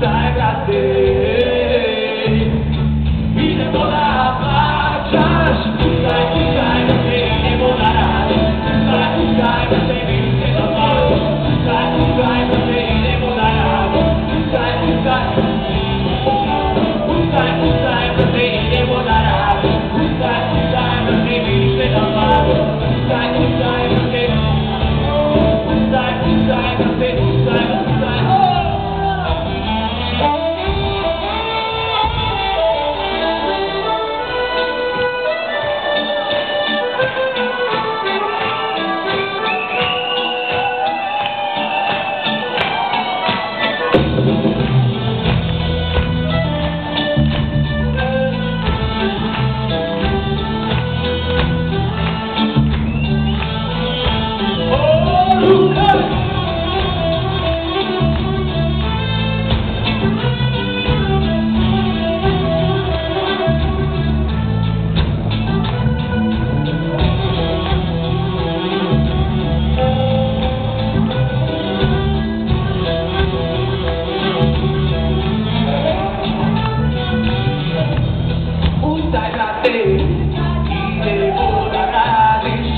zagadek. Idę do lawa, czas tutaj. Sai da te, E devo da nariz.